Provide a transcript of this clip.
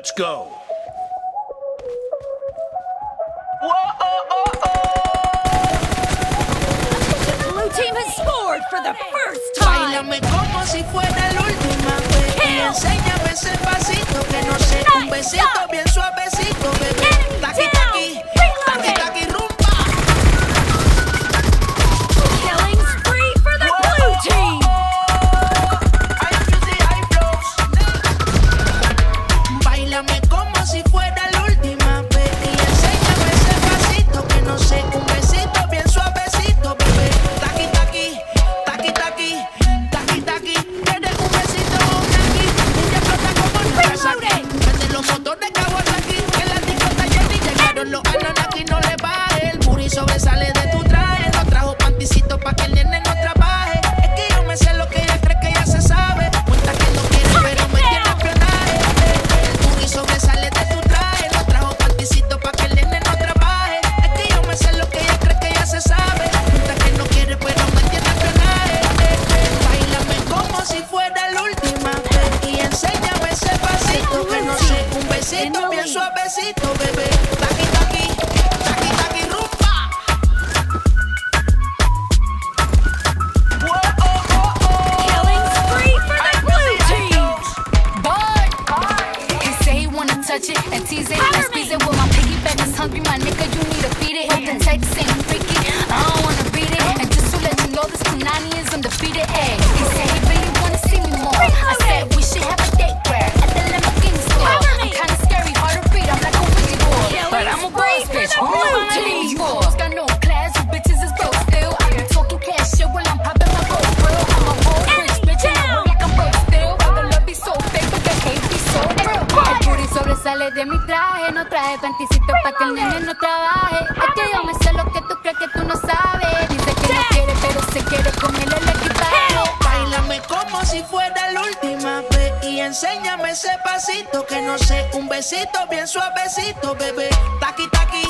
Let's go. Blue team has scored for the first time. Besito bien suavecito, bebé. Taqui, taqui, taqui, taqui, rumba. Killing spree for the blue team. He say he wanna touch it and tease it and squeeze it. With my piggyback is hungry, my nigga, you need to feed it. Hope the text ain't freaky, I don't wanna read it. And just to let you know, this Punani is undefeated. Ay, sobresale de mi traje, no traje panticito pa' que el nene no trabaje. Es que yo me sé lo que tú crees que tú no sabes. Dice que no quiere, pero se quiere comer el equipaje. Bailame como si fuera la última vez y enséñame ese pasito que no sé, un besito bien suavecito, bebé. Taqui, taqui,